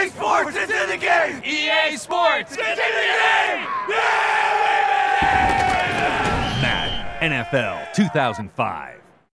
EA Sports is in the game! EA Sports! is in the game! Yeah, Madden NFL 2005.